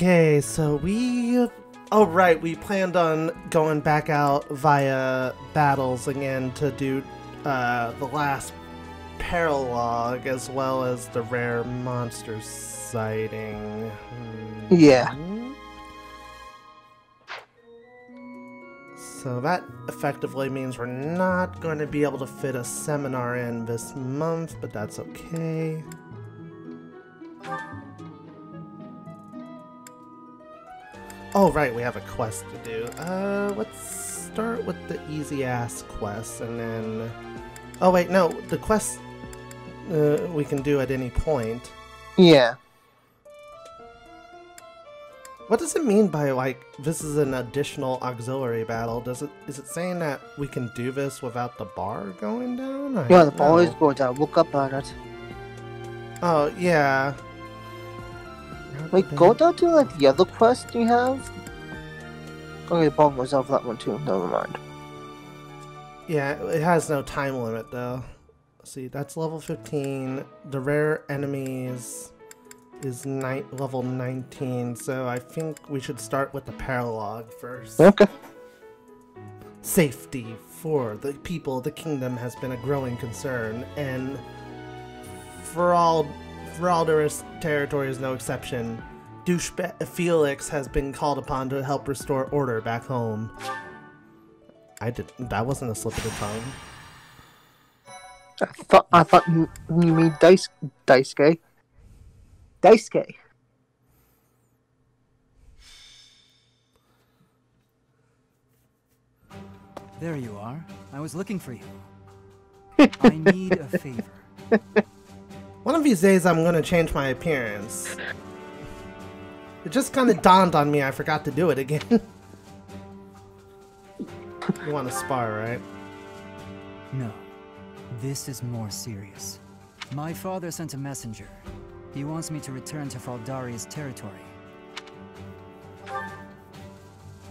Okay, so we. Oh, right, we planned on going back out via battles again to do uh, the last paralog as well as the rare monster sighting. Hmm. Yeah. So that effectively means we're not going to be able to fit a seminar in this month, but that's okay. Oh, right, we have a quest to do. Uh, let's start with the easy ass quest and then. Oh, wait, no, the quest uh, we can do at any point. Yeah. What does it mean by like this is an additional auxiliary battle? Does it is it saying that we can do this without the bar going down? I Yeah, the don't is going down. Look up at it. Oh yeah. Wait, go down to like the other quest you have. Okay, ball was off that one too. Never mind. Yeah, it has no time limit though. See, that's level 15. The rare enemies is ni- level 19, so I think we should start with the paralog first. Okay. Safety for the people of the kingdom has been a growing concern, and for all Fraldarius territory is no exception. Douchebag Felix has been called upon to help restore order back home. I did. That wasn't a slip of the tongue. I thought I thought you, you mean dice dice gay. Dice gay. There you are. I was looking for you. I need a favor. One of these days, I'm gonna change my appearance. It just kind of dawned on me I forgot to do it again. you want to spar, right? No. This is more serious. My father sent a messenger. He wants me to return to Fraldarius territory.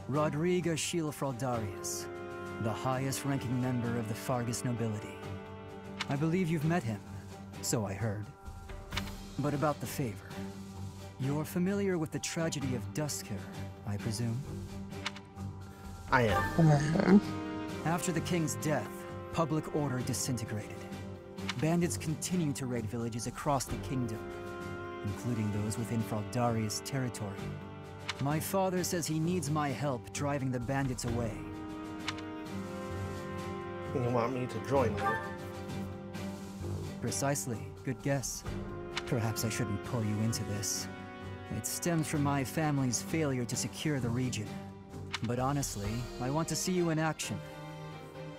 Rodrigue Achille Fraldarius, the highest ranking member of the Faerghus nobility. I believe you've met him, so I heard. But about the favor. You're familiar with the tragedy of Duscur, I presume? I am. Mm-hmm. After the king's death, public order disintegrated. Bandits continue to raid villages across the kingdom, including those within Fraldarius territory. My father says he needs my help driving the bandits away. You want me to join you? Precisely. Good guess. Perhaps I shouldn't pull you into this. It stems from my family's failure to secure the region. But honestly, I want to see you in action.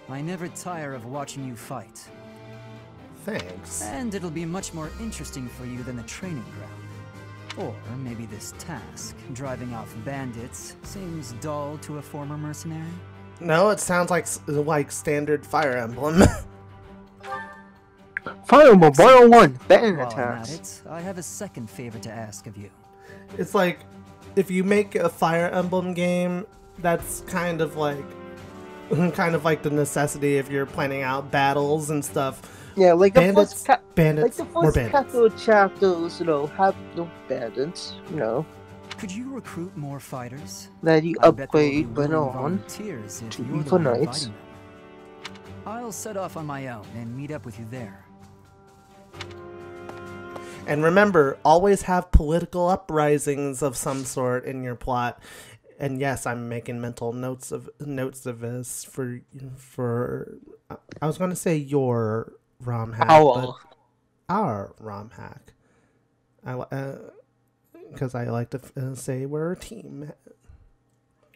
I never tire of watching you fight. Thanks. And it'll be much more interesting for you than the training ground. Or maybe this task, driving off bandits, seems dull to a former mercenary? No, it sounds like like standard Fire Emblem. Fire Emblem 101. Bang While I'm attacks. it, I have a second favor to ask of you. it's like if you make a Fire Emblem game, that's kind of like kind of like the necessity if you're planning out battles and stuff. Yeah, like the Bandits, first ca- like bandits, the first bandits. couple of chapters, you know, have no bandits, you know, Could you recruit more fighters? that you I bet there will be upgrade went on. to you're the knights. I'll set off on my own and meet up with you there. And remember, always have political uprisings of some sort in your plot. And yes, I'm making mental notes of notes of this for for. I was going to say your ROM hack, Owl. but our ROM hack. I because I like to uh, say we're a team.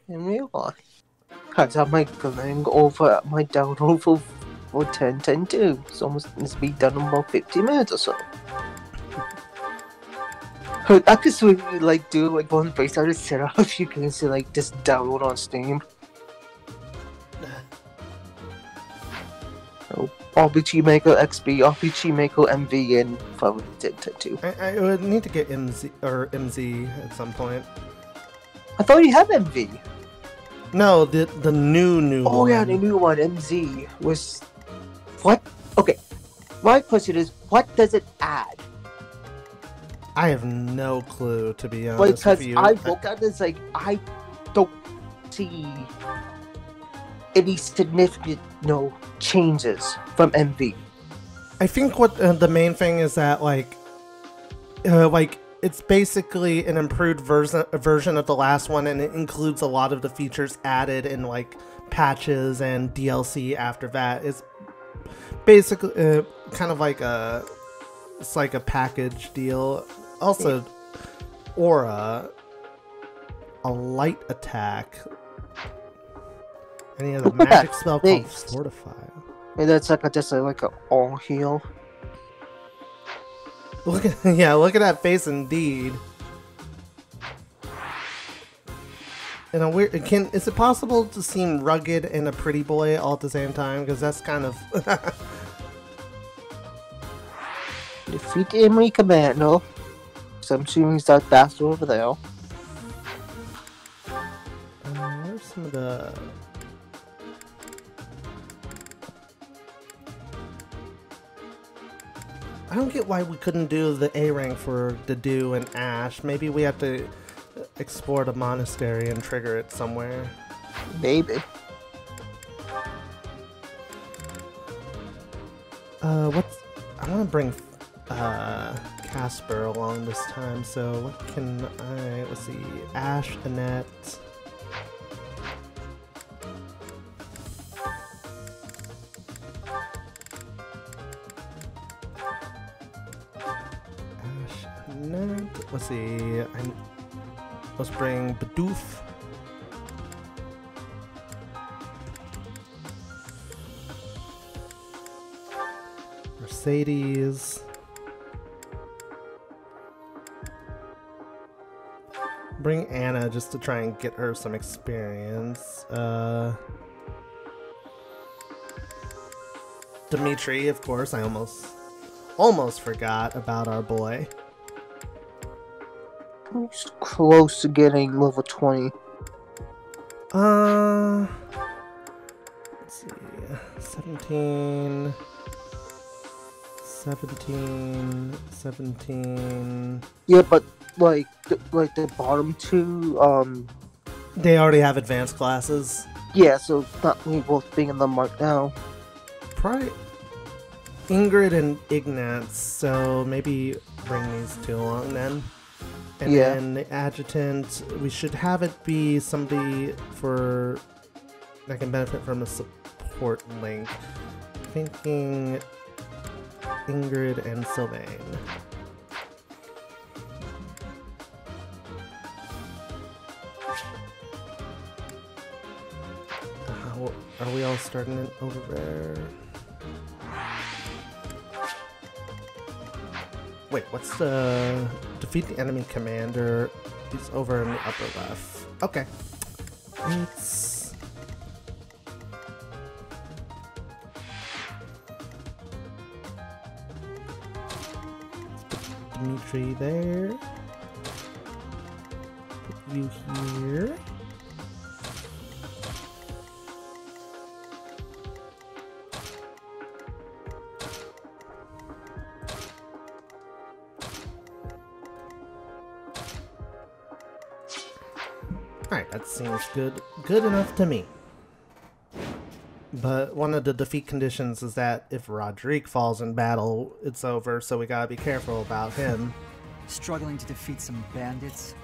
In real life. Cause I'm like going over my download for, for 10, 10, 2. It's almost it's be done in about 50 minutes or so. I could really like do like one base I just set up a few games to like just download on Steam. Oh, RPG Maker XP, RPG Maker MV, and Final 10, 10, 2. I, I would need to get MZ or MZ at some point. I thought you had MV. No, the the new new. Oh yeah, the new one, MZ, was what? Okay, my question is, what does it add? I have no clue, to be honest Because with you. I look at this like I don't see any significant no changes from MV. I think what uh, the main thing is that like, uh, like it's basically an improved version version of the last one, and it includes a lot of the features added in like patches and DLC after that. It's basically uh, kind of like a it's like a package deal. Also, aura, a light attack. And he has a at that magic spell called. Fortify. And that's like a, just a, like a all heal. Look at yeah, look at that face indeed. And a weird can is it possible to seem rugged and a pretty boy all at the same time? Because that's kind of Defeat enemy commando. So I'm assuming he's that bastard over there. uh, where's some of the I don't get why we couldn't do the A rank for Dedue and Ashe. Maybe we have to explore the monastery and trigger it somewhere. Maybe. Uh, what's... I want to bring uh, Caspar along this time, so what can I... Let's see... Ashe, Annette... Ashe, Annette... Let's see... I, let's bring Bidoof. Mercedes. Bring Anna just to try and get her some experience. Uh, Dimitri, of course. I almost, almost forgot about our boy. Close to getting level 20. Uh, let's see, 17, 17, 17. Yeah, but like the, like the bottom two, um, They already have advanced classes. yeah. So not me both being in them right now. Probably Ingrid and Ignatz, so maybe bring these two along then. And Yeah. then the adjutant, we should have it be somebody for that can benefit from a support link. Thinking Ingrid and Sylvain. Are we all starting it over there? Wait, what's the defeat the enemy commander? He's over in the upper left. Okay. It's Dimitri there. Put you here. Good. Good enough to me. But one of the defeat conditions is that if Roderick falls in battle, it's over, so we gotta be careful about him. Struggling to defeat some bandits?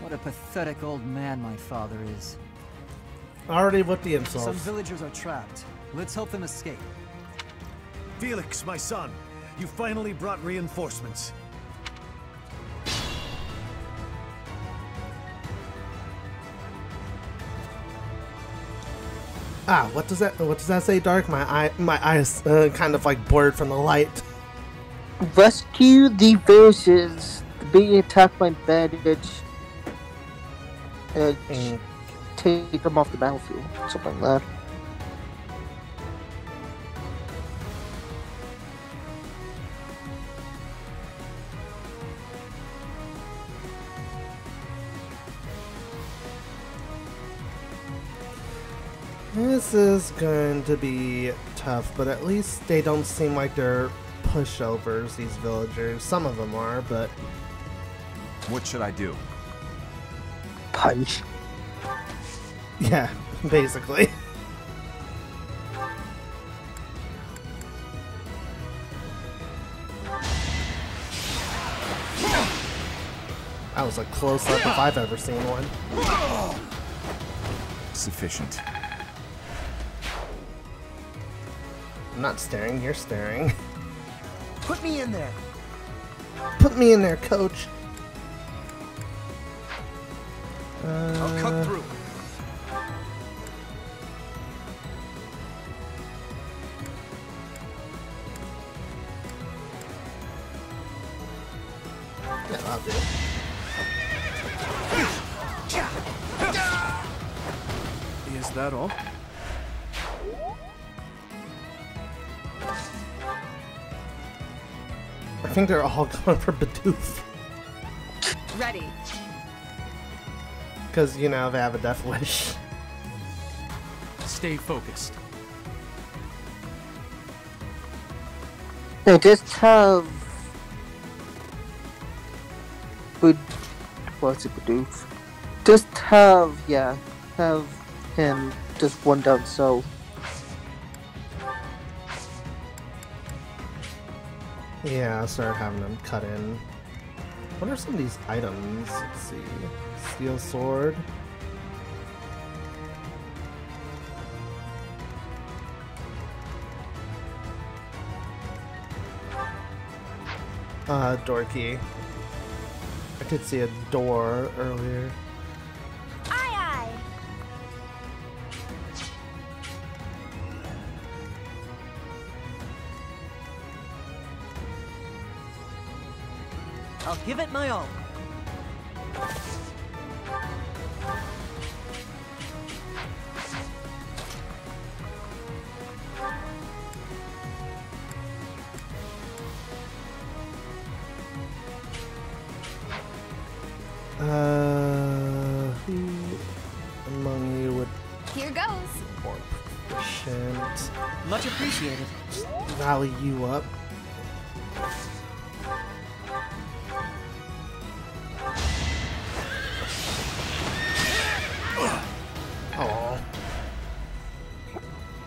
What a pathetic old man my father is. Already with the insults. Some villagers are trapped. Let's help them escape. Felix, my son, you finally brought reinforcements. Ah, what does that what does that say, Dark? My eye my eyes uh, kind of like blurred from the light. Rescue the villages being attacked by bandits. And Mm. take them off the battlefield. Something like that. This is going to be tough, but at least they don't seem like they're pushovers, these villagers. Some of them are, but What should I do? Punch. Yeah, basically. That was a close up if I've ever seen one. Sufficient. I'm not staring, you're staring. Put me in there. Put me in there, coach. I'll cut Uh, through. Think they're all going for Bidoof. Ready. Because, you know, they have a death wish. Stay focused. They just have. Bud. What's it, Bidoof? Just have, yeah, have him just one down so. Yeah, I'll start having them cut in. What are some of these items? Let's see. Steel sword. Uh, door key. I did see a door earlier. Give it my all.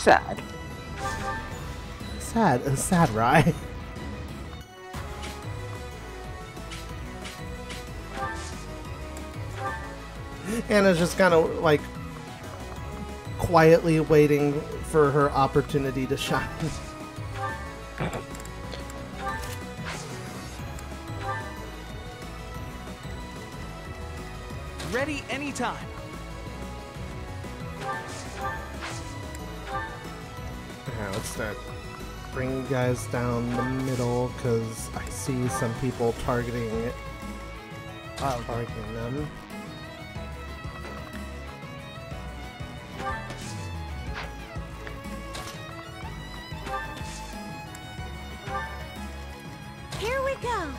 Sad. sad, uh, sad, right? Anna's just kind of like quietly waiting for her opportunity to shine. Ready anytime. Guys down the middle because I see some people targeting it. Oh, I'll Targeting them. Here we go.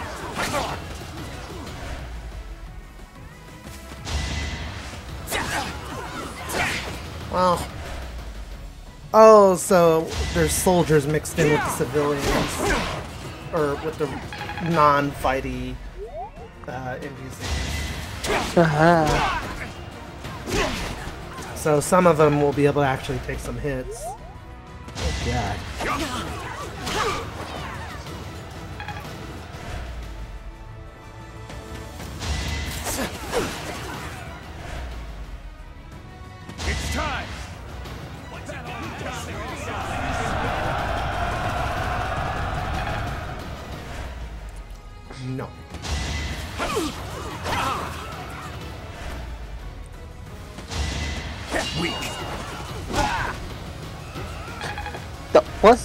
Well. Oh, so there's soldiers mixed in with the civilians. Or with the non-fighty uh, NPCs. Aha. So some of them will be able to actually take some hits. Oh, God.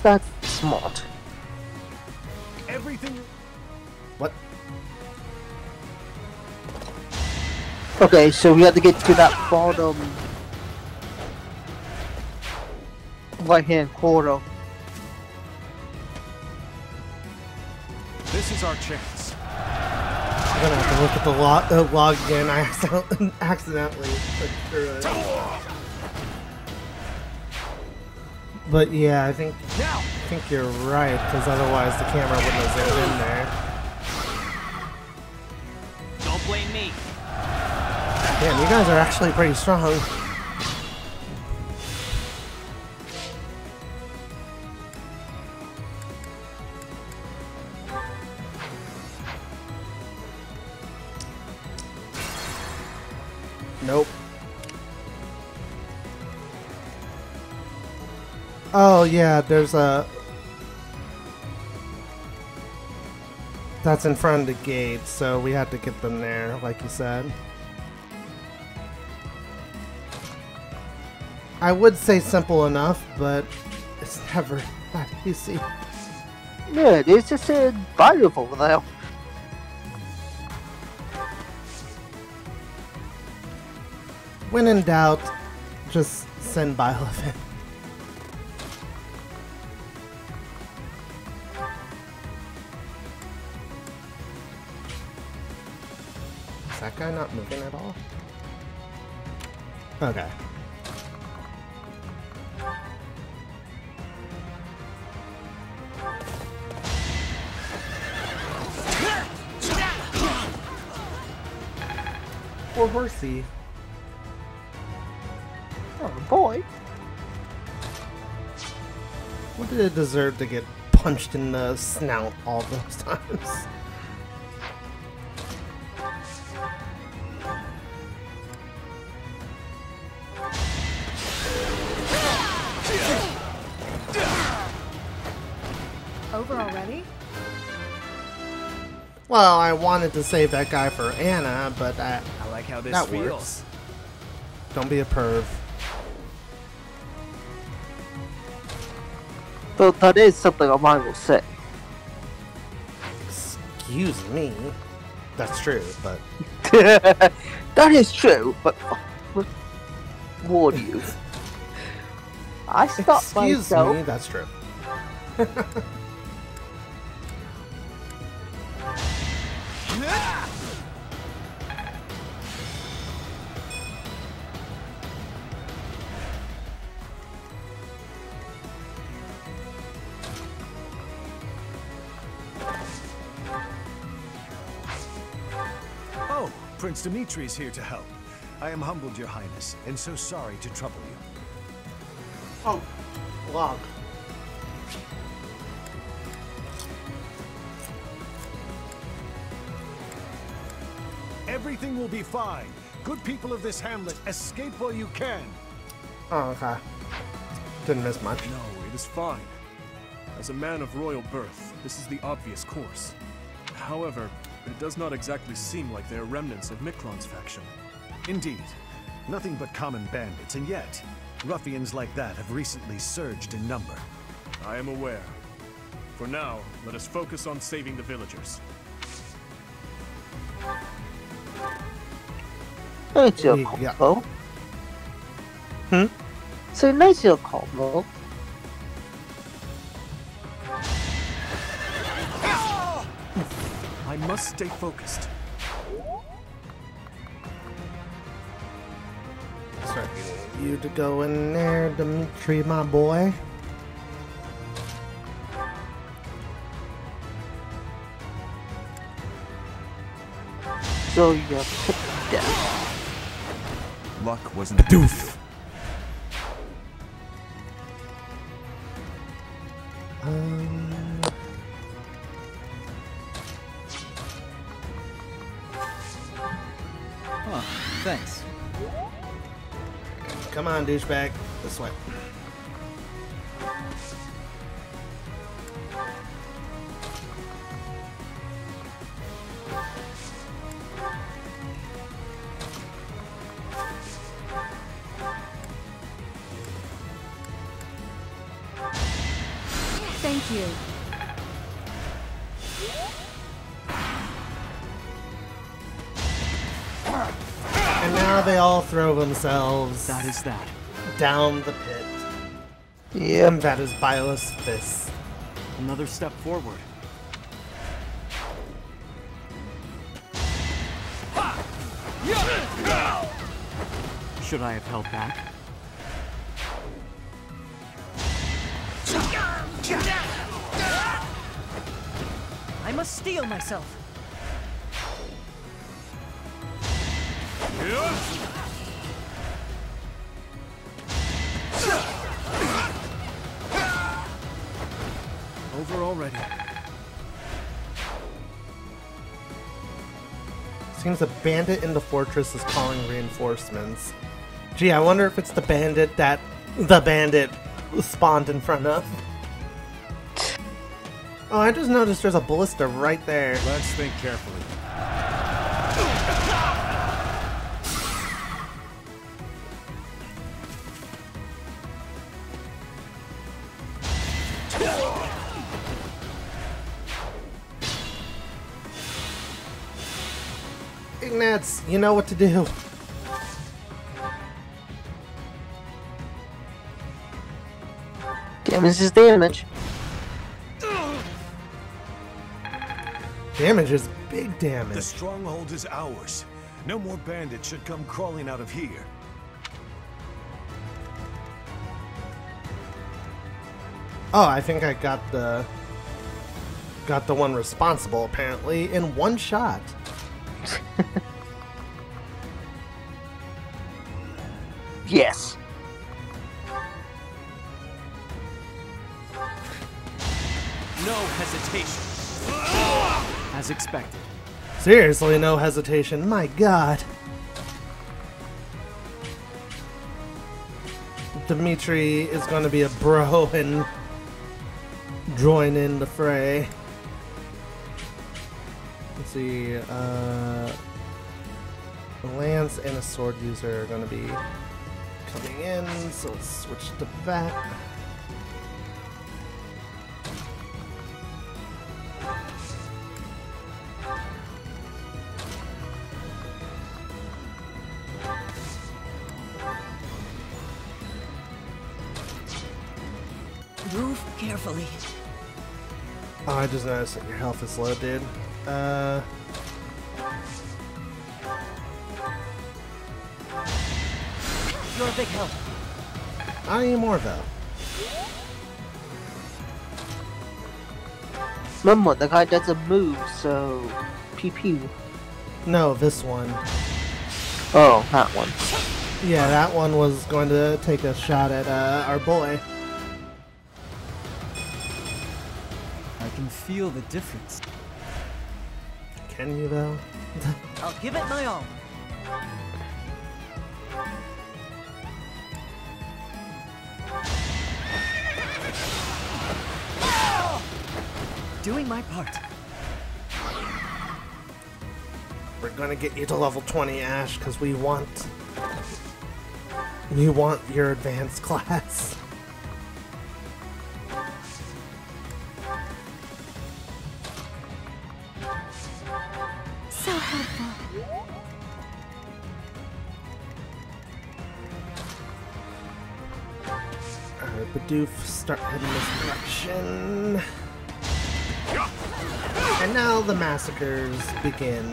Th- What's that smart? Everything What? Okay, so we have to get to that bottom right hand corner. This is our chance. I'm gonna have to look at the log, uh, log again. I accident- accidentally clicked through it. But yeah, I think I think you're right, because otherwise the camera wouldn't have zoomed in there. Don't blame me. Damn, you guys are actually pretty strong. Yeah, there's a. That's in front of the gate, so we had to get them there, like you said. I would say simple enough, but it's never that easy. Yeah, it is just a beautiful now. When in doubt, just send Byleth that guy not moving at all? Okay. Poor horsey. Oh boy. What did it deserve to get punched in the snout all those times? I wanted to save that guy for Anna, but I, I like how this That feels. works. don't be a perv. But that is something I might will say. Excuse me. That's true, but that is true, but but warn you. I stopped excuse myself. me, that's true. Prince Dimitri is here to help. I am humbled, Your Highness, and so sorry to trouble you. Oh, log. Everything will be fine. Good people of this hamlet, escape while you can. Oh, okay. Didn't miss much. No, it is fine. As a man of royal birth, this is the obvious course. However, it does not exactly seem like they are remnants of Miklan's faction. Indeed. Nothing but common bandits, and yet, ruffians like that have recently surged in number. I am aware. For now, let us focus on saving the villagers. Nice your Yeah. Hmm? So nice your combo. Must stay focused. Expecting you to go in there, Dimitri, my boy. So you're put down. Luck wasn't doof. On, douchebag. This way. Thank you. And now they all throw themselves That is that. Down the pit. Yep. And that is Byleth's fist. Another step forward. Should I have held back? I must steel myself. Seems a bandit in the fortress is calling reinforcements. Gee, I wonder if it's the bandit that the bandit spawned in front of. Oh, I just noticed there's a ballista right there. Let's think carefully. You know what to do. Damage is damage. Damage is big damage. The stronghold is ours. No more bandits should come crawling out of here. Oh, I think I got the got the one responsible apparently in one shot. Yes. No hesitation. As expected. Seriously, no hesitation. My god. Dimitri is going to be a bro and join in the fray. Let's see. Uh, a lance and a sword user are going to be coming in, so let's switch to that. Move carefully. Oh, I just noticed that your health is low, dude. Uh, You're a big help. not anymore though. Remember, the guy doesn't move, so pew pew. No, this one. Oh, that one. Yeah, that one was going to take a shot at uh, our boy. I can feel the difference. Can you though? I'll give it my all. Doing my part. We're gonna get you to level 20, Ashe, because we want. We want your advanced class. So helpful. Uh, Alright, Bidoof, start heading this direction. The massacres begin.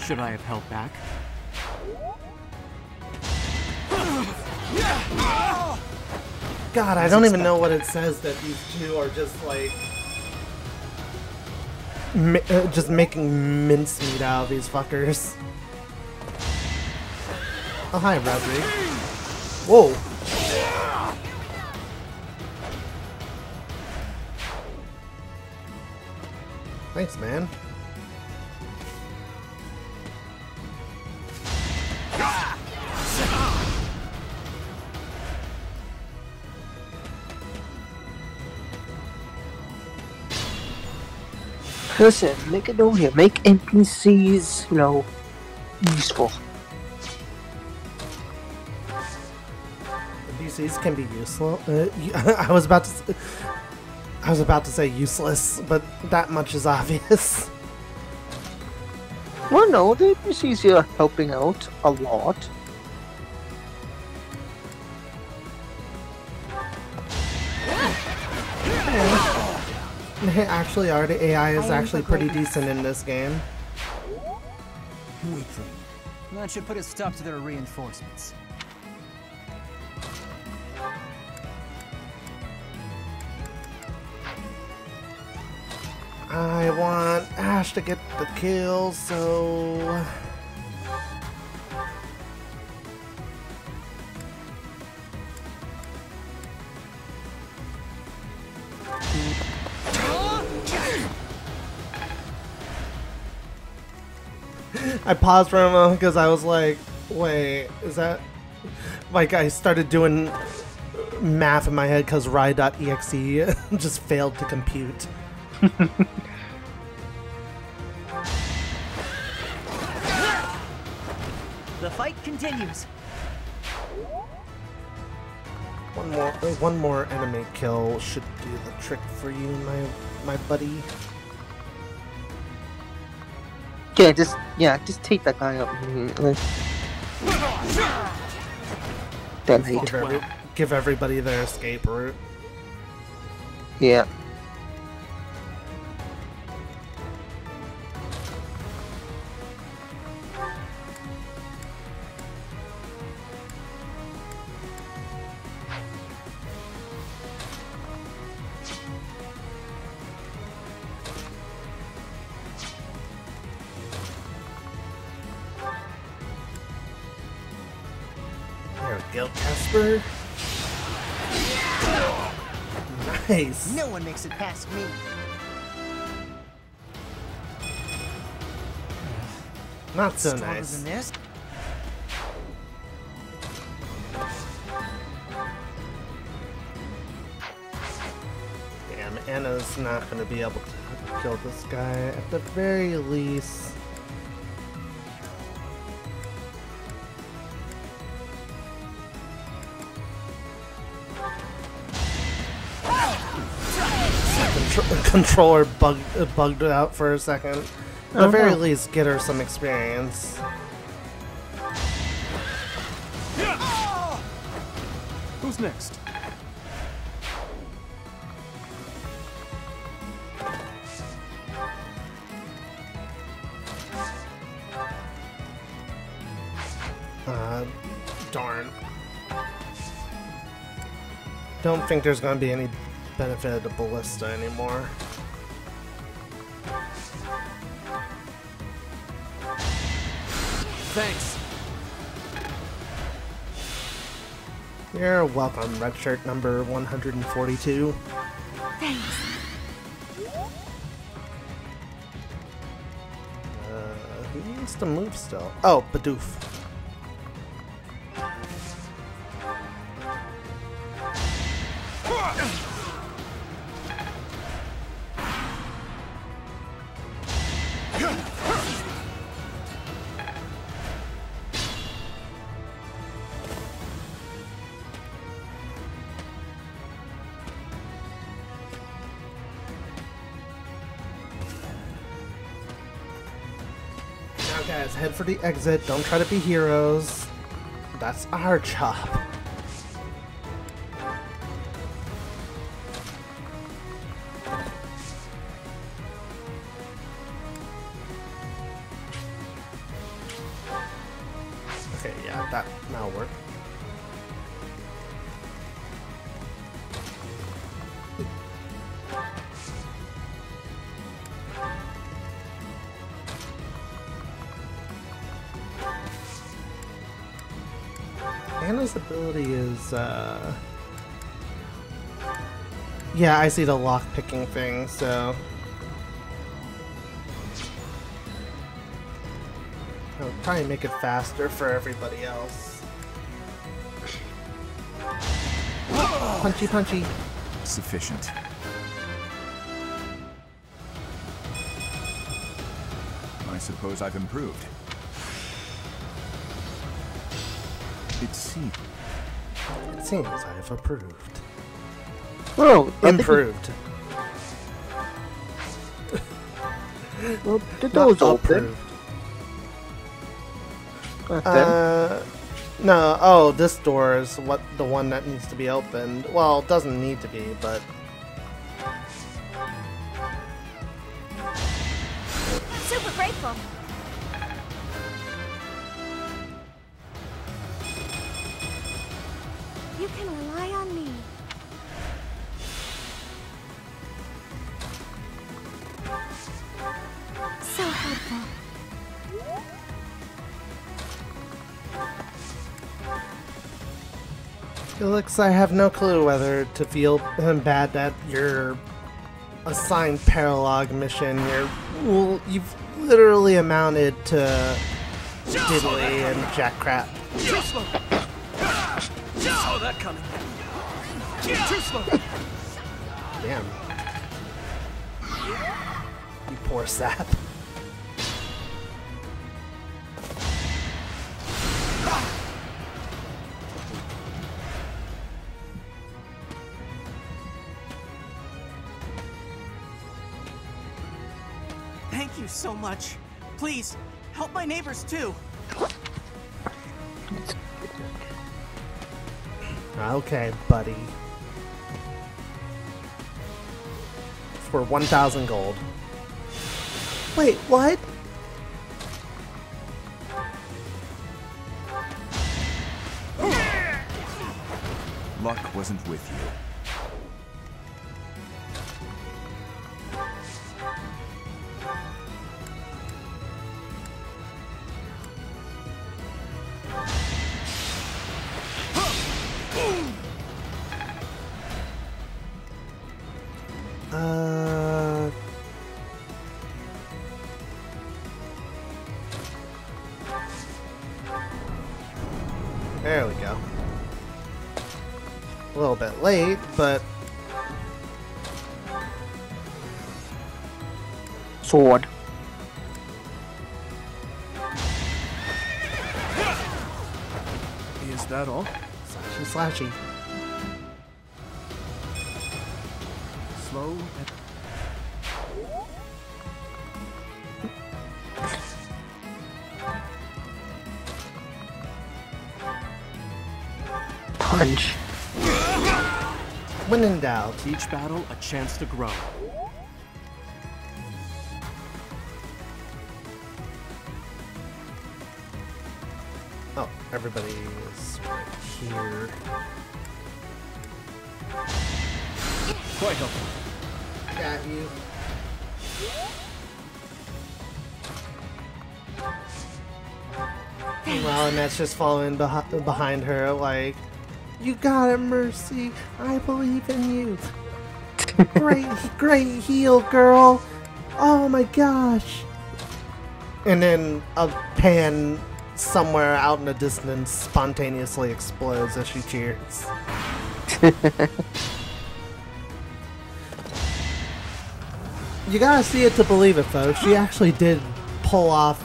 Should I have held back? God, I don't even know what it says that these two are just like. Uh, just making mincemeat out of these fuckers. Oh, hi, Rodrigue. Whoa. Thanks, man. Listen, make it over here. Make NPCs, you know, useful. DCs can be useful. Uh, I was about to. I was about to say useless, but that much is obvious. Well, no, the NPCs are helping out a lot. actually, our AI is actually pretty decent in this game. That should put a stop to their reinforcements. I want Ashe to get the kill, so. I paused for a moment because I was like, wait, is that. Like, I started doing math in my head because Rye.exe just failed to compute. The fight continues. One more, one more enemy kill should do the trick for you, my my buddy. Yeah, just yeah, just take that guy up immediately. Then Give, hate. every, give everybody their escape route. Yeah. One makes it past me. Not so Stronger nice. than this. Damn, Anna's not gonna be able to kill this guy at the very least. Controller bugged, uh, bugged out for a second. At the Oh, very no. least, get her some experience. Who's next? Uh, darn. Don't think there's gonna be any benefit of the ballista anymore. You're welcome, red shirt number 142. Thanks. Uh, who needs to move still? Oh, Bidoof. For the exit. Don't try to be heroes. That's our job. Yeah, I see the lock-picking thing, so... I'll probably make it faster for everybody else. Punchy, punchy. Sufficient. I suppose I've improved. It seems. It seems I've approved. Well, Improved. Well, the Not door's open. approved. Uh, no. Oh, this door is what the one that needs to be opened. Well, it doesn't need to be, but I have no clue whether to feel bad that your assigned paralogue mission, you're, well, you've literally amounted to diddly and jack crap. Too slow! Saw that coming. Too slow! Damn. You poor sap. So much. Please, help my neighbors too. Okay, buddy. For 1,000 gold. Wait, what? Uh. There we go. A little bit late, but Sword. Is that all? Slashy slashy. Slow and... Punch. When in doubt. Each battle a chance to grow. Oh, everybody is right here. Quite helpful. Got you. Well, and that's just following behi- behind her, like, you got it, Mercy. I believe in you. great, great heel, girl. Oh my gosh. And then a pan somewhere out in the distance spontaneously explodes as she cheers. you gotta see it to believe it, folks. She actually did pull off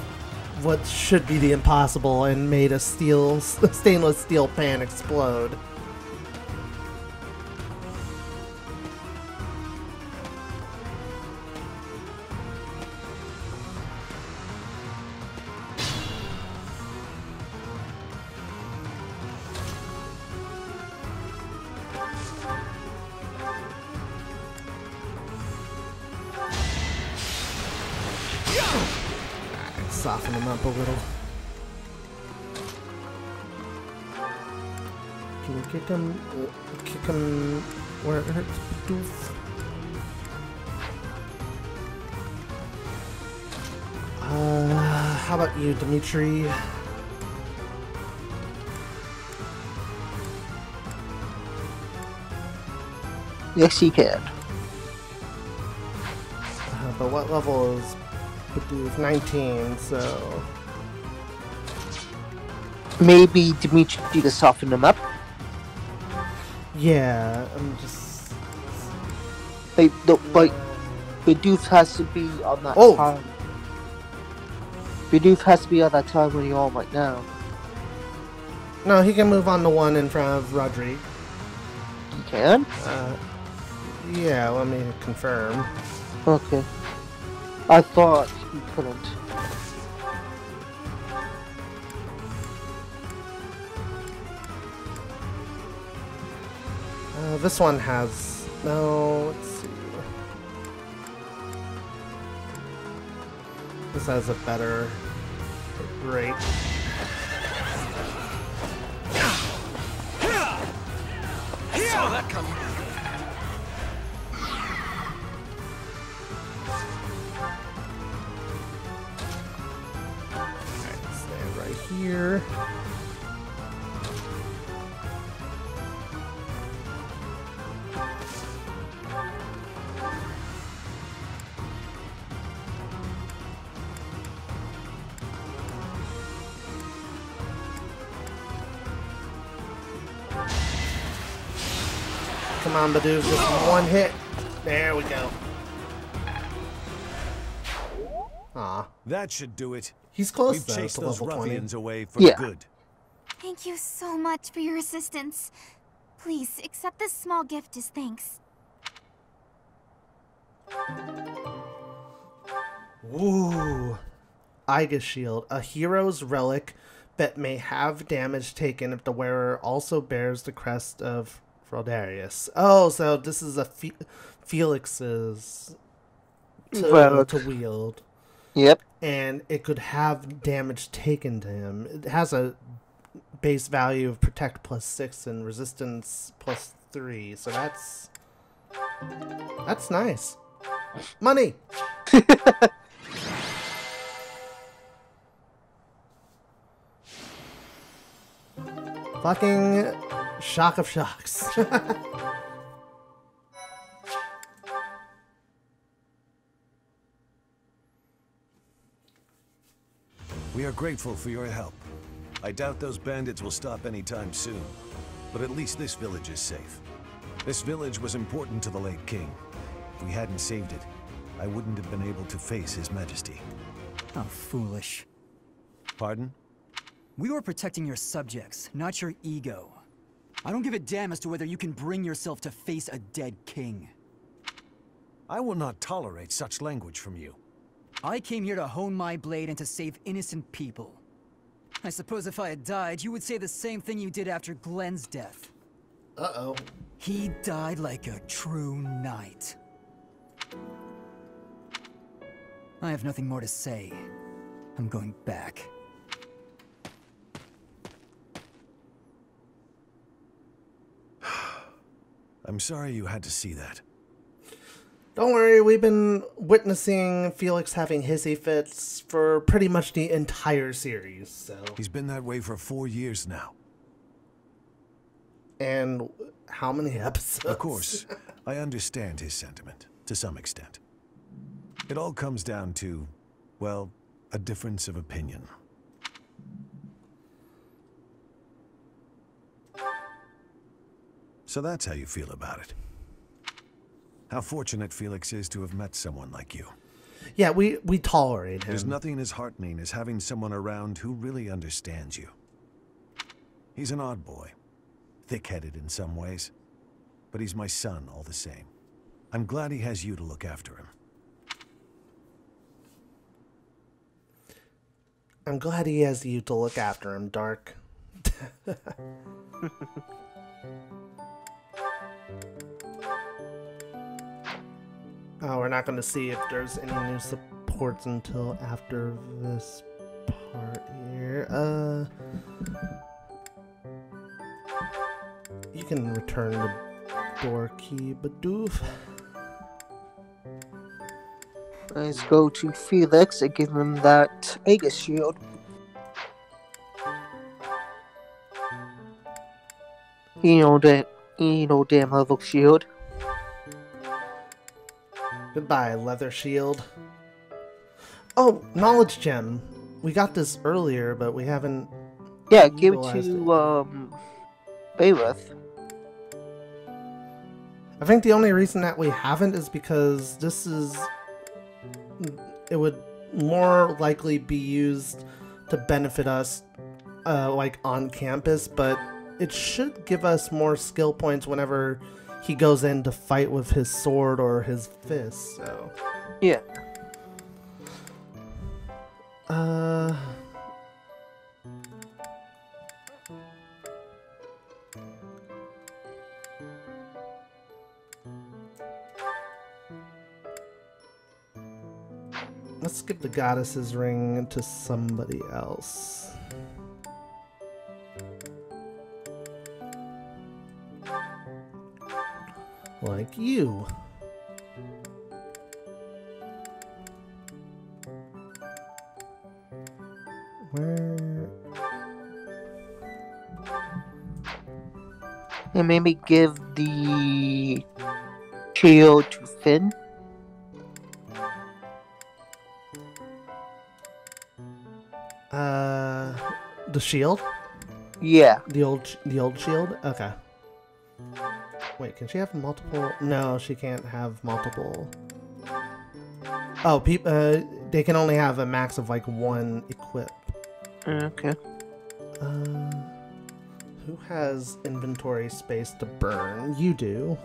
what should be the impossible and made a steel, stainless steel pan explode. Up a little. Can you kick him? uh, Kick him where it hurts? Doof. Uh, how about you, Dimitri? Yes, he can. Uh, but what level is Bidoof? 19, so... Maybe Dimitri to soften him up. Yeah, I'm just... Like, the, like, Bidoof has to be on that Oh. time. Bidoof has to be on that time when you're on right now. No, he can move on to one in front of Rodrigue. You can? Uh, yeah, let me confirm. Okay. I thought couldn't. Uh, this one has no. Let's see. This has a better rate. Saw that coming. Here. Come on, Bidoof, just one hit. There we go. Ah. That should do it. He's close We've though chased to those level 20. ruffians away for Yeah. good. Thank you so much for your assistance. Please accept this small gift as thanks. Ooh. Aegis Shield, a hero's relic that may have damage taken if the wearer also bears the crest of Fraldarius. Oh, so this is a Fe- Felix's to, Relic. to wield. Yep. And it could have damage taken to him. It has a base value of protect plus six and resistance plus three. So that's that's nice. Money. Fucking shock of shocks. We are grateful for your help. I doubt those bandits will stop anytime soon. But at least this village is safe. This village was important to the late king. If we hadn't saved it, I wouldn't have been able to face his majesty. How foolish. Pardon? We were protecting your subjects, not your ego. I don't give a damn as to whether you can bring yourself to face a dead king. I will not tolerate such language from you. I came here to hone my blade and to save innocent people. I suppose if I had died, you would say the same thing you did after Glenn's death. Uh oh. He died like a true knight. I have nothing more to say. I'm going back. I'm sorry you had to see that. Don't worry, we've been witnessing Felix having hissy fits for pretty much the entire series. So, He's been that way for four years now. and how many episodes? Of course, I understand his sentiment, to some extent. It all comes down to, well, a difference of opinion. So that's how you feel about it. How fortunate Felix is to have met someone like you. Yeah, we we tolerate him. There's nothing as heartening as having someone around who really understands you. He's an odd boy, thick-headed in some ways, but he's my son all the same. I'm glad he has you to look after him. I'm glad he has you to look after him, Dark. oh, we're not going to see if there's any new supports until after this part here. Uh, you can return the door key, Bidoof. Let's go to Felix and give him that Aegis shield. You know that you know damn level shield. Goodbye, leather shield. Oh, knowledge gem. We got this earlier, but we haven't. Yeah, give it to um Byleth. I think the only reason that we haven't is because this is. It would more likely be used to benefit us, uh, like on campus, but it should give us more skill points whenever he goes in to fight with his sword or his fist. So. Yeah. Uh. Let's give the goddess's ring to somebody else. Like you. Where? And maybe give the shield to Finn. Uh, the shield? Yeah. The old, the old shield. Okay. Wait, can she have multiple? No, she can't have multiple. Oh, peop- uh, they can only have a max of like one equip. Okay. Uh, who has inventory space to burn? You do.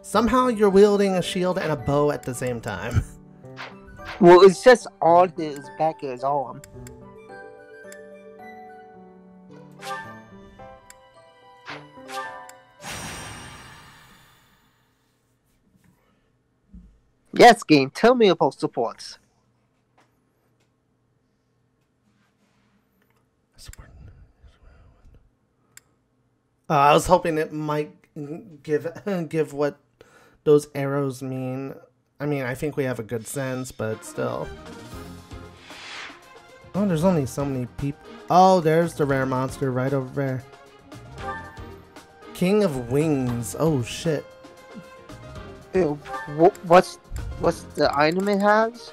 Somehow you're wielding a shield and a bow at the same time. Well, it's just on his back of his arm. Yes, game. Tell me about supports. Uh, I was hoping it might give give what those arrows mean. I mean, I think we have a good sense, but still. Oh, there's only so many people. Oh, there's the rare monster right over there. King of Wings. Oh shit. Ew, wh- What's what's the item it has?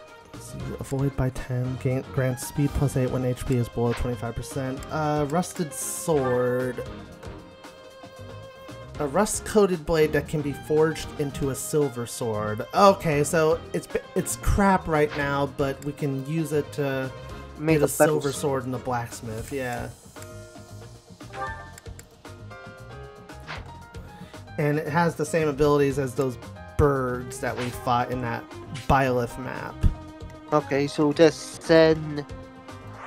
Avoid by 10. Gain, grants speed plus 8 when HP is below 25%. Uh, rusted sword. A rust coated blade that can be forged into a silver sword. Okay, so it's it's crap right now, but we can use it to Make get a a silver sword in the blacksmith. Yeah. And it has the same abilities as those birds that we fought in that Byleth map. Okay, so just send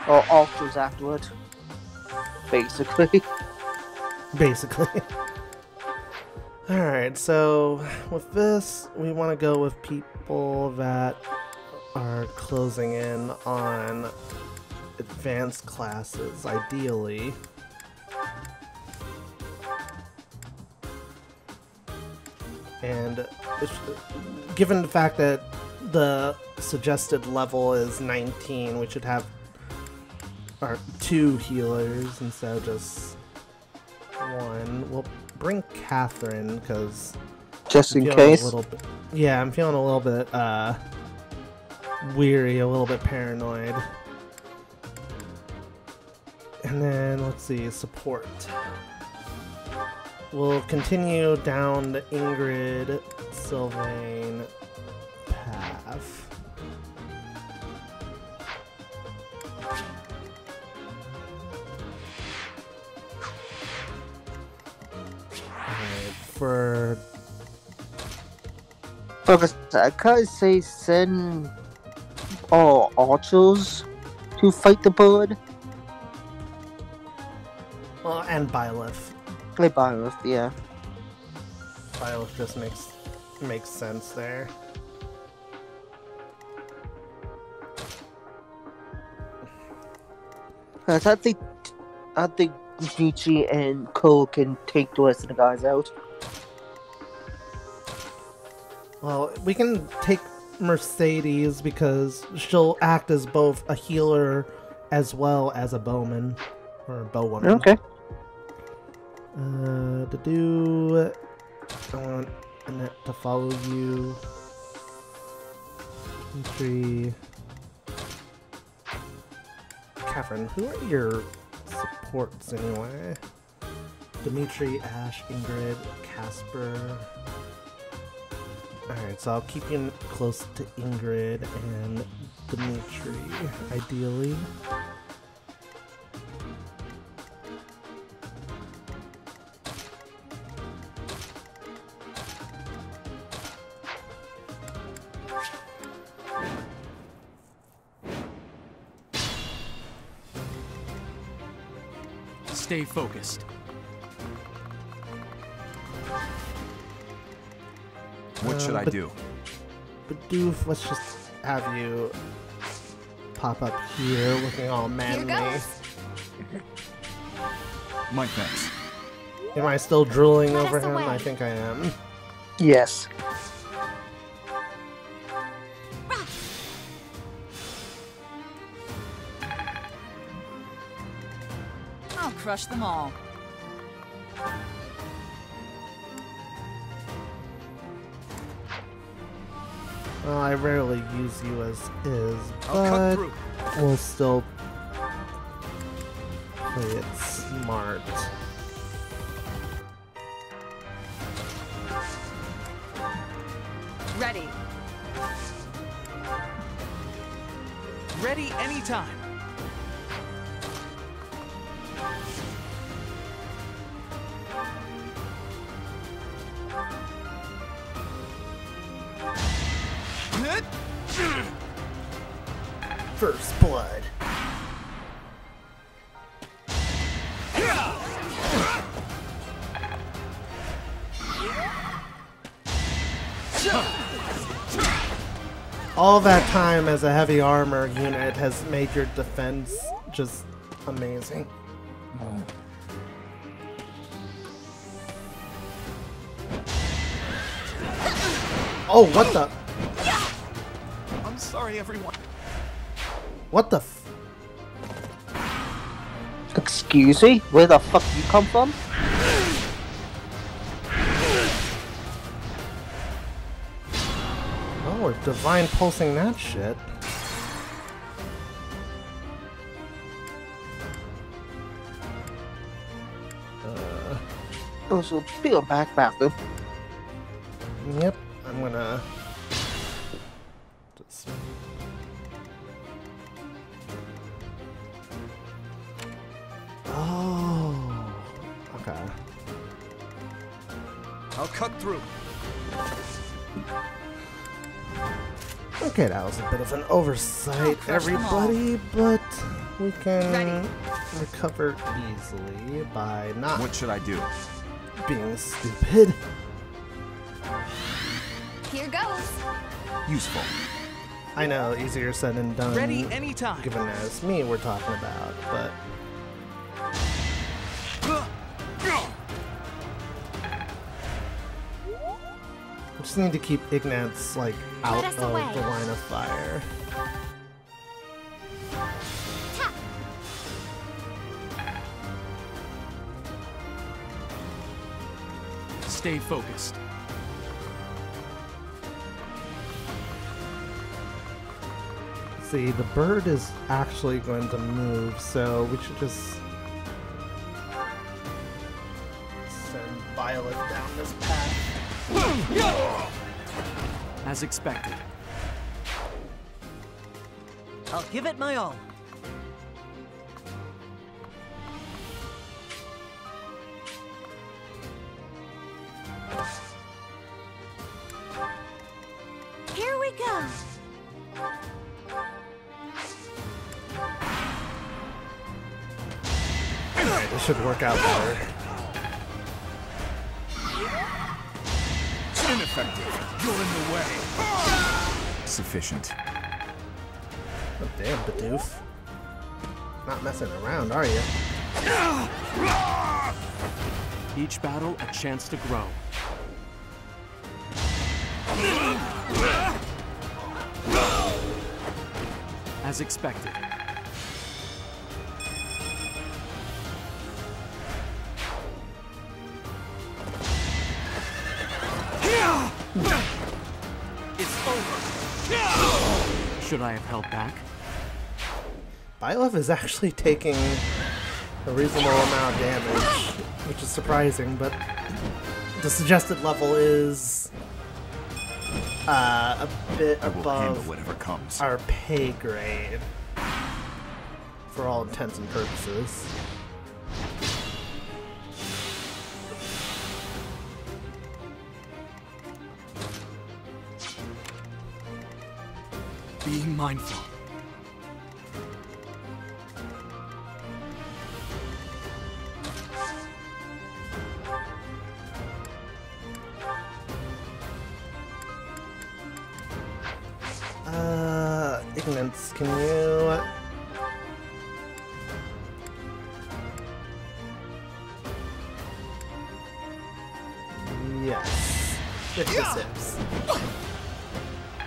or altars afterward. Basically. basically. Alright, so with this, we want to go with people that are closing in on advanced classes, ideally. And given the fact that the suggested level is 19, we should have our two healers instead of just one. We'll bring Catherine because Just in case. A little bit, yeah, I'm feeling a little bit uh, weary, a little bit paranoid. And then let's see, support. We'll continue down the Ingrid Sylvain path. Alright, for Focus. I can't say send all archers to fight the bird. well, and Byleth. Play Byleth, yeah. Byleth just makes makes sense there. I think I think Nietzsche and Cole can take the rest of the guys out. Well, we can take Mercedes because she'll act as both a healer as well as a bowman or a bowwoman. Okay. Uh, to do, I want Annette to follow you. Entry. Catherine, who are your supports anyway? Dimitri, Ashe, Ingrid, Caspar. Alright, so I'll keep you close to Ingrid and Dimitri, ideally. Stay focused. What should Um, I but- do? But Doof, let's just have you pop up here looking all Here manly. goes. My thanks. Am I still drooling Let over him? away. I think I am. Yes. Crush them all. Well, I rarely use you as is, but we'll still play it smart. Ready. Ready anytime. All that time as a heavy armor unit has made your defense just amazing. Oh, what the? I'm sorry, everyone. What the? F- Excuse me? Where the fuck you come from? Divine pulsing that shit. Also, be a back bathroom. Bit of an oversight, oh, crush everybody, but we can Ready. recover easily by not What should I do? being stupid. Here goes. Useful. I know, easier said than done. Ready anytime. given as me we're talking about, but just need to keep Ignatz like out of away. the line of fire. Stay focused. See, the bird is actually going to move, so we should just send Byleth down this As expected. I'll give it my all. Way. Sufficient. Oh, damn, Bidoof. Not messing around, are you? Each battle a chance to grow. As expected. I have held back? Byleth is actually taking a reasonable amount of damage, which is surprising, but the suggested level is uh, a bit I will handle above whatever comes. our pay grade for all intents and purposes. mindful. Uh, Ignorance, can you... Yes. 56.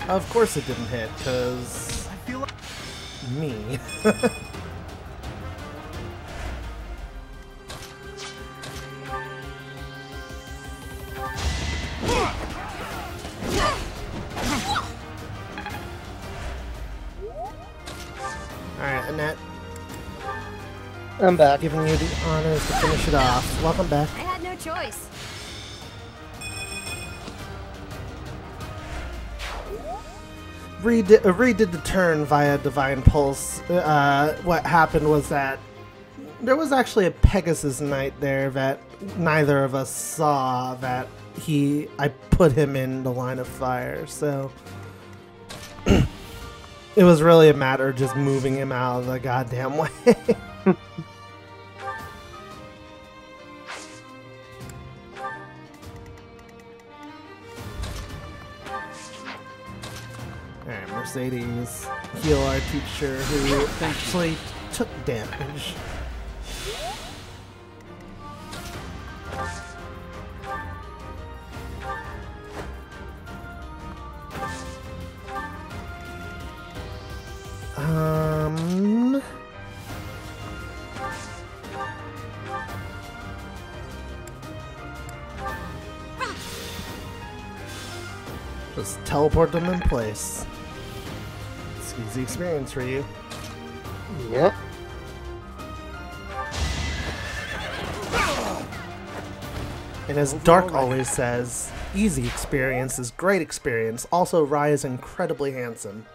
Of course it didn't hit, because... I feel like Me. Alright, Annette, I'm back. giving you the honors to finish it off. Welcome back. I had no choice. Redid, uh, redid the turn via Divine Pulse. Uh, what happened was that there was actually a Pegasus Knight there that neither of us saw. That he, I put him in the line of fire, so it was really a matter of just moving him out of the goddamn way. Mercedes, heal our teacher who actually took damage. Um. Just teleport them in place. Experience for you. Yep. And as Dark always says, easy experience is great experience. Also, Rai is incredibly handsome.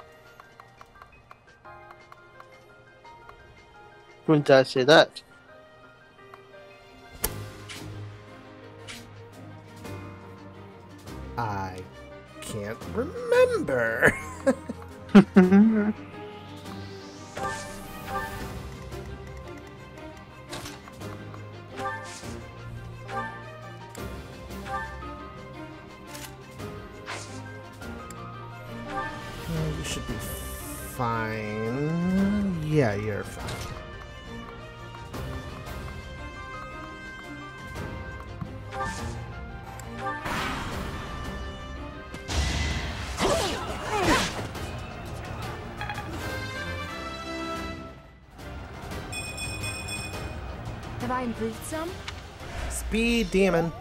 When did I say that? Demon.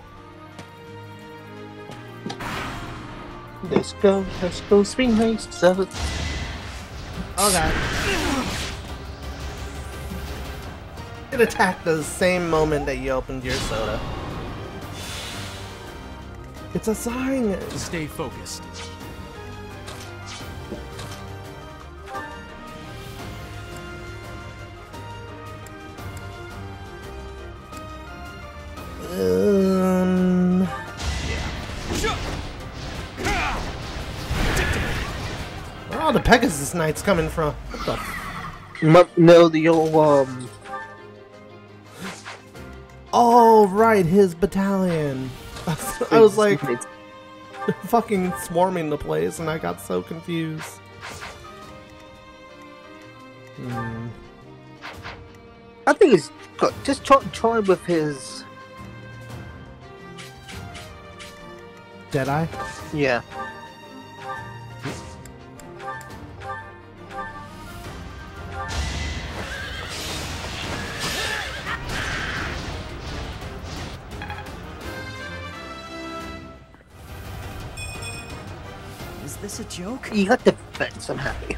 Let's go, let's go, spring race. So, Oh god. It attacked the same moment that you opened your soda. It's a sign. To Stay focused. Pegasus Knights coming from? What the no, the old um, Oh, right, his battalion. I was like fucking swarming the place and I got so confused. Hmm. I think he's got just try, try with his Deadeye? yeah. You got defense. I'm happy.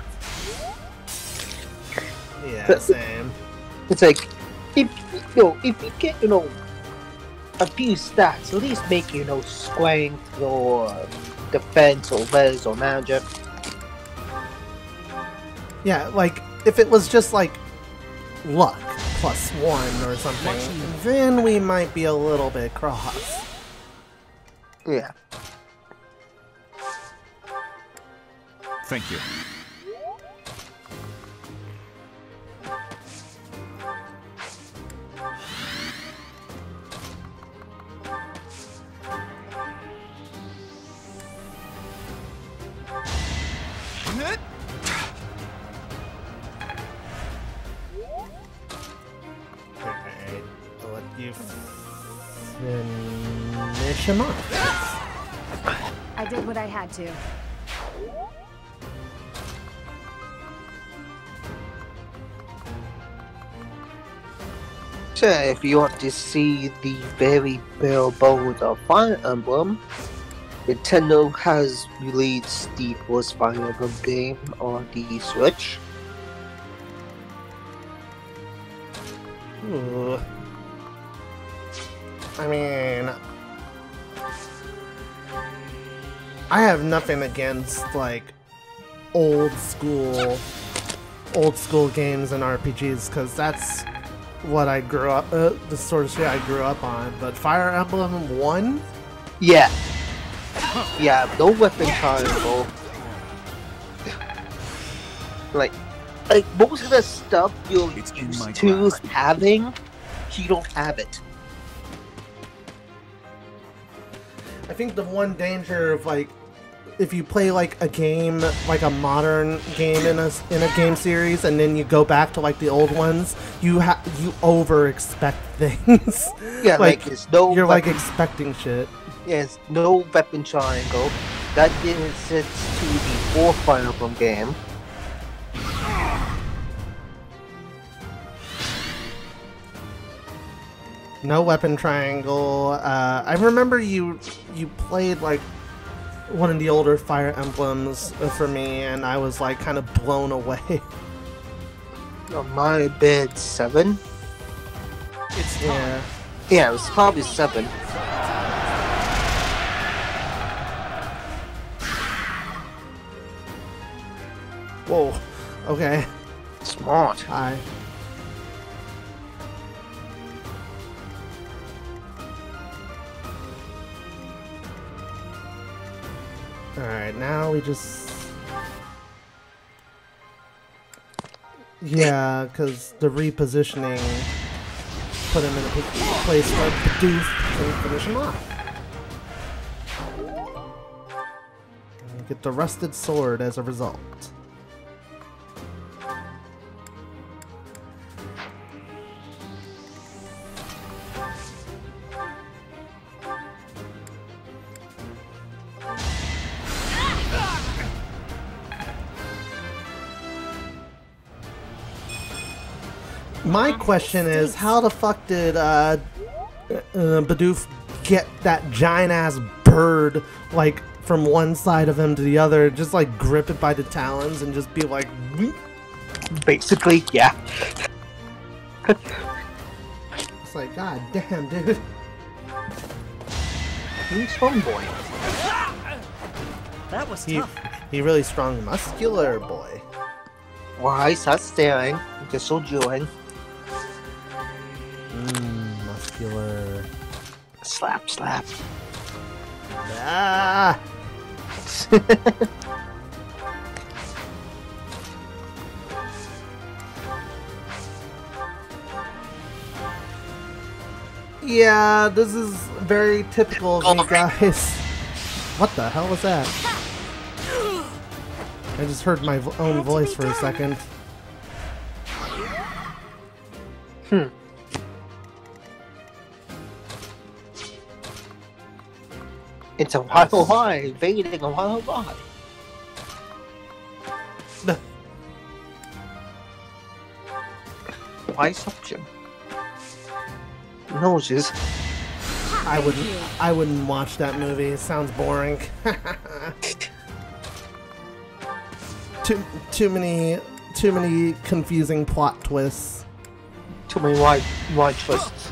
Yeah, same. It's like if you know if you get you know a few stats, at least make you know strength or defense or res or magic. Yeah, like if it was just like luck plus one or something, then we might be a little bit cross. Yeah. Thank you. Finish him off. I did what I had to. If you want to see the very bare bones of Fire Emblem, Nintendo has released the first Fire Emblem game on the Switch. Ooh. I mean, I have nothing against like old school, old school games and RPGs because that's what I grew up, uh, the sort of shit I grew up on. But Fire Emblem One, Yeah. Yeah, no weapon triangle. Like, like most of the stuff you're It's in used my to grasp. having, you don't have it. I think the one danger of like if you play like a game like a modern game in a in a game series and then you go back to like the old ones you have you over expect things Yeah, like, like it's no you're like expecting shit Yes, no weapon triangle. That didn't exist to the fourth Fire Emblem game. no weapon triangle uh, i remember you you played like one of the older fire emblems for me and i was like kind of blown away On my bed seven. It's yeah Yeah, it was probably seven. whoa okay Smart. hi Alright, now we just. Yeah, because the repositioning put him in a place where Bidoof can finish him off. And get the rusted sword as a result. My question is, how the fuck did uh, uh, Bidoof get that giant ass bird like from one side of him to the other, just like grip it by the talons and just be like, "Whoop." Basically, yeah. it's like, god damn, dude. He's homeboy. That was He, tough. he really strong, muscular boy. Why start staring? Just so doing. Muscular. Slap, slap. Ah! Yeah, this is very typical of me, guys. What the hell was that? I just heard my vo- own voice for a second. Hmm. It's a wild high invading a wild high. Why such him? Noses. I wouldn't. I wouldn't watch that movie. It sounds boring. too too many too many confusing plot twists. Too many wide wide twists.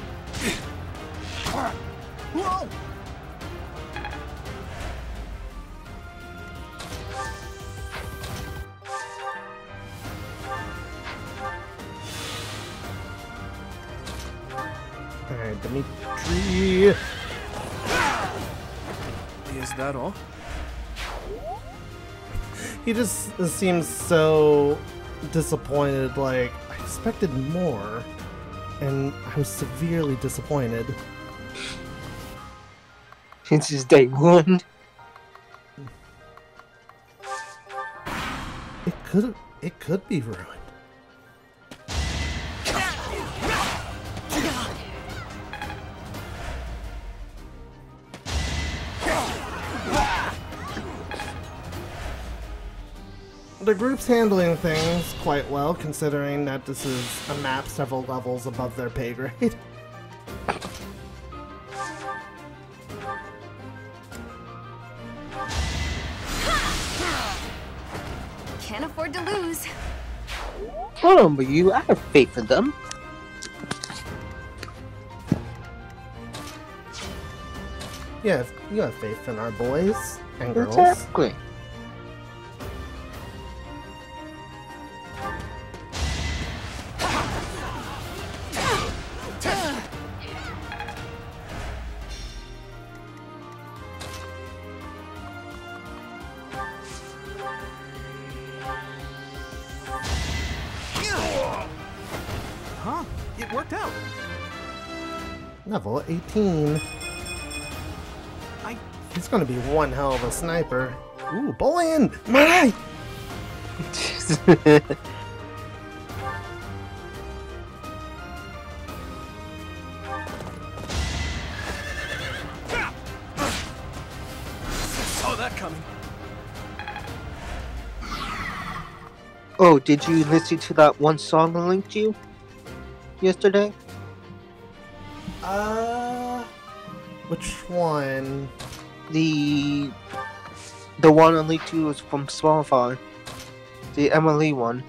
He just seems so disappointed. Like I expected more, and I was severely disappointed. Since his day one. It could it could be ruined. The group's handling things quite well, considering that this is a map several levels above their pay grade. Can't afford to lose. Remember you, I have faith in them. You have, you have faith in our boys and girls. Exactly. 15. He's gonna be one hell of a sniper. Ooh, bullying! My! Oh, did you listen to that one song I linked you yesterday? Uh. Which one? The the one I linked to you was from Spotify. The Emily one.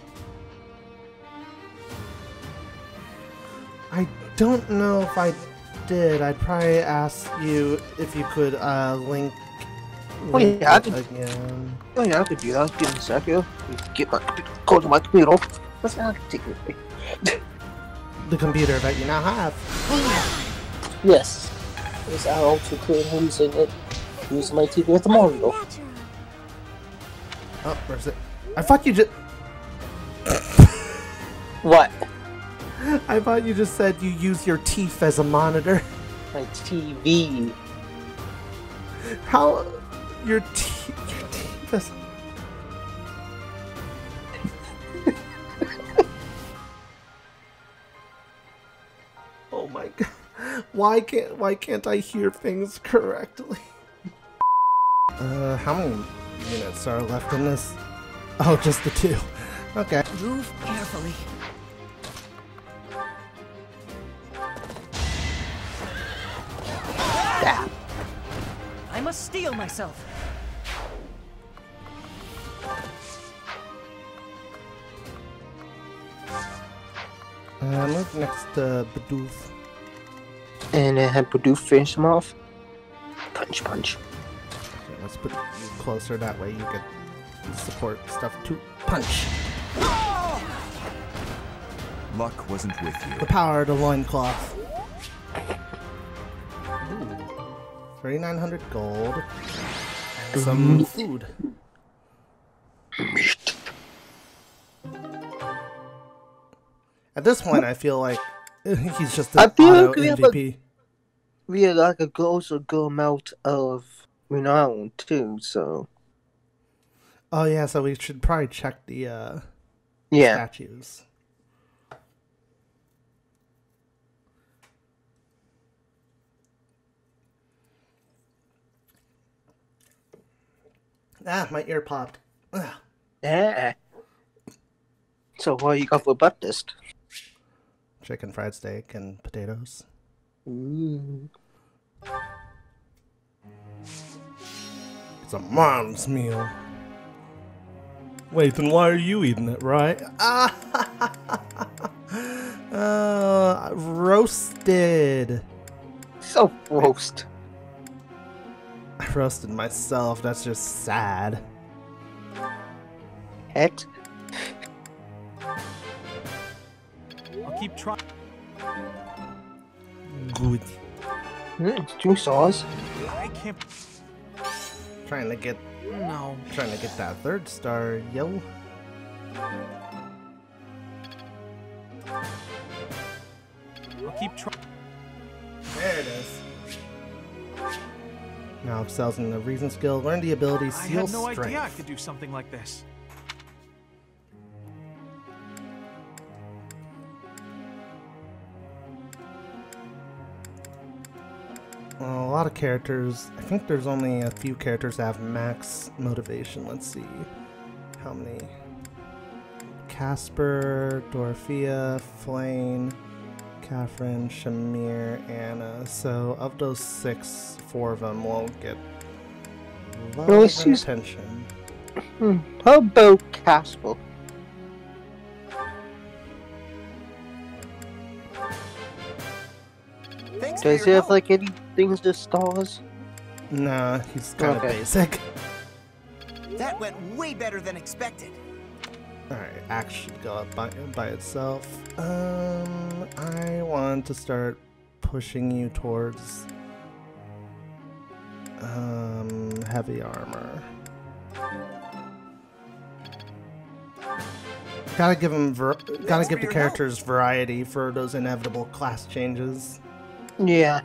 I don't know if I did. I'd probably ask you if you could uh, link, Oh, yeah, I could- again. Oh yeah, I could do that. Give me a sec here. Get my go to my computer. Let's not take it. The computer that you now have. Yes. Yes, I also could using it. Using my TV at the Mario. Oh, where's it? I thought you just. What? I thought you just said you use your teeth as a monitor. My TV. How? Your teeth. Your teeth Why can't Why can't I hear things correctly? Uh, how many minutes are left in this? Oh, just the two. Okay. Move carefully. Yeah. I must steel myself. Uh, move next to Bidoof. And then have Dedue finish him off. Punch, punch. Okay, let's put you closer. That way you get support stuff to punch. Luck wasn't with you. The power of the loincloth. Ooh. 3,900 gold. And some mm-hmm. food. At this point, I feel like he's just I feel like we have a- MVP. We had like a also good amount of renown too, so Oh yeah, so we should probably check the uh, yeah. statues. Ah, my ear popped. Ugh. Yeah. So what you got for breakfast? Chicken fried steak and potatoes. Ooh. It's a mom's meal. Wait, then why are you eating it, right? uh, roasted. So roast. I roasted myself. That's just sad. Het. Keep trying. Good. Mm, two sauce. I can't. Trying to get, No. trying to get that third star, yo. I'll keep trying. There it is. Now excels in the reason skill. Learn the ability Seal I seal had no strength. idea I could do something like this. A lot of characters. I think there's only a few characters that have max motivation. Let's see. how many? Caspar, Dorothea, Flayn, Catherine, Shamir, Anna. So of those six, four of them will get a lot Well, of attention. Hmm. How about Caspar? Does your he have like any things to stars? Nah, he's kind of Okay. basic. That went way better than expected. Alright, axe should go up by, by itself. Um, I want to start pushing you towards um, heavy armor. Gotta give him, gotta give the your characters variety for those inevitable class changes. Yeah.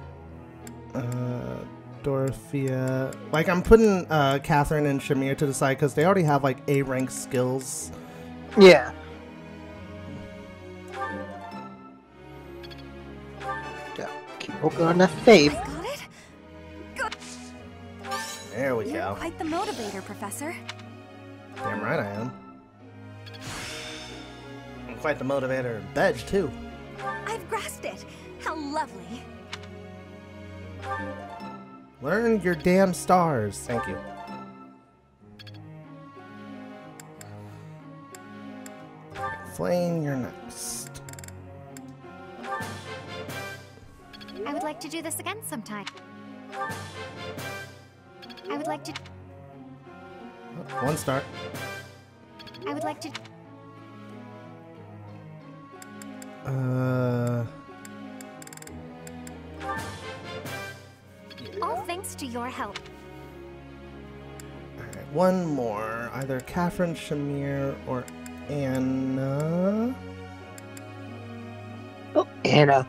Uh, Dorothea, like I'm putting uh, Catherine and Shamir to the side because they already have like A rank skills. Yeah. Yeah. Keep working on that faith. Got it? There we You're go. quite the motivator, Professor. Damn right I am. I'm quite the motivator in bed, too. I've grasped it. How lovely. Learn your damn stars. Thank you. Flayn, you're next. I would like to do this again sometime. I would like to. Oh, One star. I would like to. Uh, All thanks to your help. alright, one more. Either Catherine Shamir or Anna. Oh, Anna.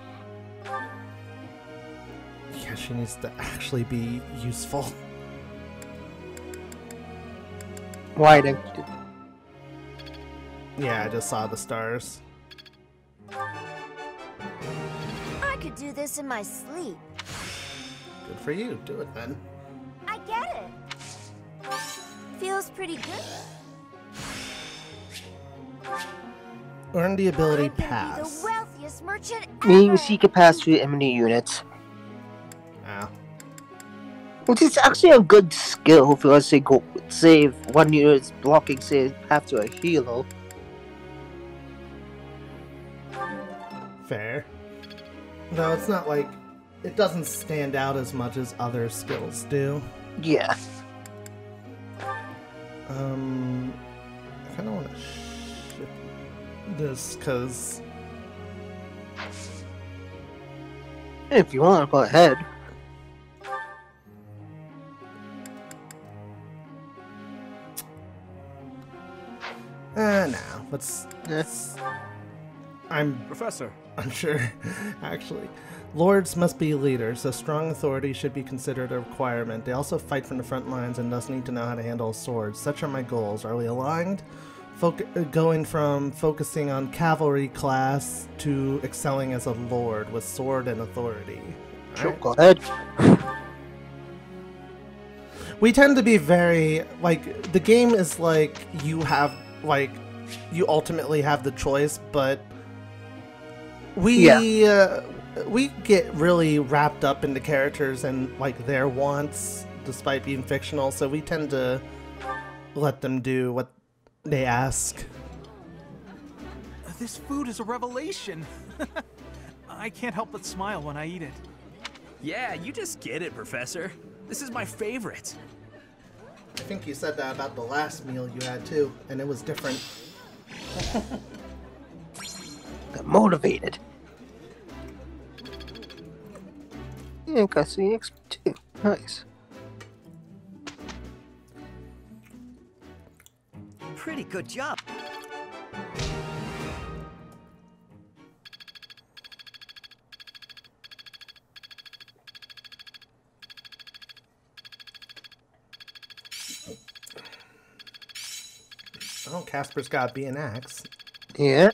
Yeah, she needs to actually be useful. Why then? Yeah, I just saw the stars. I could do this in my sleep. Good for you. Do it then. I get it. Feels pretty good. Earn the ability I'm gonna be pass. the wealthiest merchant Meaning ever. she can pass through enemy units. Ow. Which is actually a good skill if you let's say go save one unit's blocking say path to a hero. Fair. No, it's not like it doesn't stand out as much as other skills do. Yeah. Um, I kind of want to ship this because If you want, to go ahead. uh, now let's let's. I'm Professor, I'm sure, actually. Lords must be leaders. A strong authority should be considered a requirement. They also fight from the front lines and thus need to know how to handle swords. Such are my goals. Are we aligned? Foc- uh, going from focusing on cavalry class to excelling as a lord with sword and authority. Sure, Alright. go ahead. we tend to be very like the game is like you have like you ultimately have the choice but we uh, we get really wrapped up into characters and like their wants despite being fictional so we tend to let them do what they ask This food is a revelation. I can't help but smile when I eat it. Yeah, you just get it, Professor. This is my favorite. i think you said that about the last meal you had too and it was different Got motivated. Yeah, got the XP too. Nice. Pretty good job. oh caspar's got be an axe Yeah.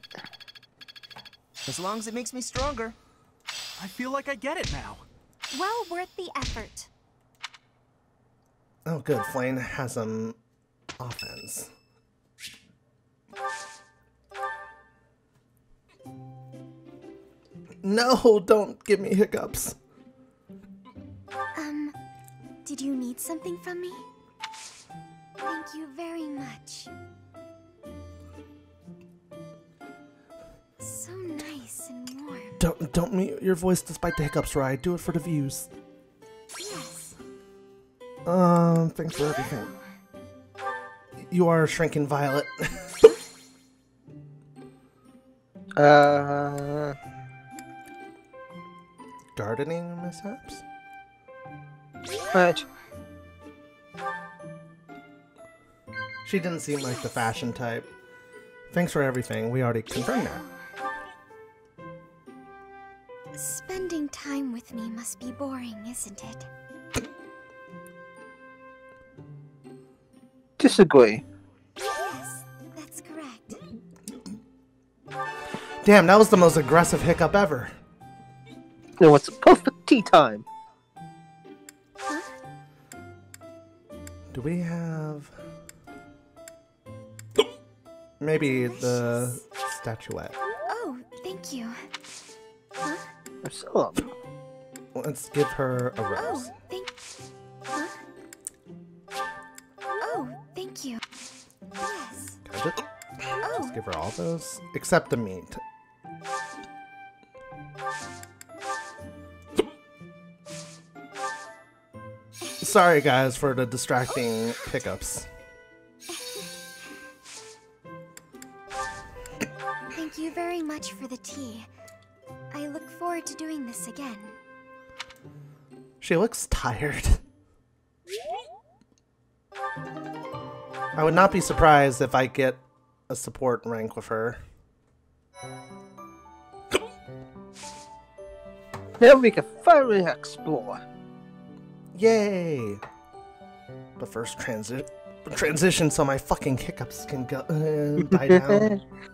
As long as it makes me stronger. I feel like I get it now. Well worth the effort. Oh, good. Flayn has some offense. No, don't give me hiccups. Um, did you need something from me? Thank you very much. Don't don't mute your voice despite the hiccups, right? Do it for the views. Yes. Um, thanks for everything. You are a shrinking violet. Uh, Gardening mishaps? right. She didn't seem like the fashion type. Thanks for everything. We already confirmed that. Boring, isn't it? Disagree. Yes, that's correct. Damn, that was the most aggressive hiccup ever. No, it's perfect tea time. Do we have maybe the statuette? Oh, thank you. Huh? So, Let's give her a oh, rose. Oh, thank. Huh? Oh, thank you. Yes. Just, Oh, just give her all those except the meat. Sorry guys for the distracting hiccups. She looks tired. I would not be surprised if I get a support rank with her. now we can finally explore. Yay! But first transi- transition so my fucking hiccups can go uh, die down.